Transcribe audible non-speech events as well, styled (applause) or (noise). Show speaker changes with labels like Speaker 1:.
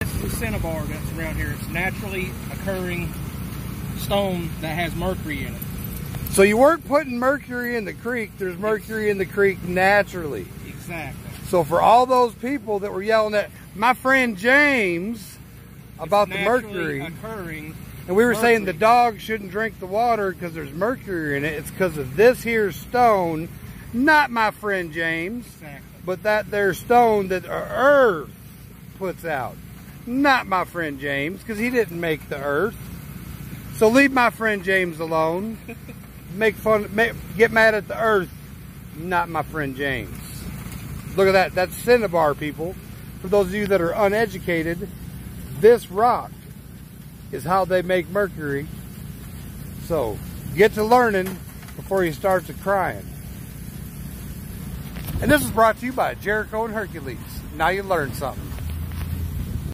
Speaker 1: This is the cinnabar that's around here. It's naturally occurring stone that has mercury in it.
Speaker 2: So you weren't putting mercury in the creek. There's mercury in the creek naturally.
Speaker 1: Exactly.
Speaker 2: So for all those people that were yelling at my friend James about the mercury,
Speaker 1: occurring
Speaker 2: and we were saying the
Speaker 1: mercury.
Speaker 2: dog shouldn't drink the water because there's mercury in it. It's because of this here stone, not my friend James,
Speaker 1: Exactly.
Speaker 2: but that there stone that earth puts out. Not my friend James because he didn't make the earth. So leave my friend James alone. (laughs) make fun, make, get mad at the earth, not my friend James. Look at that. That's cinnabar, people. For those of you that are uneducated, this rock is how they make mercury. So get to learning before you start to crying. And this is brought to you by Jericho and Hercules. Now you learned something.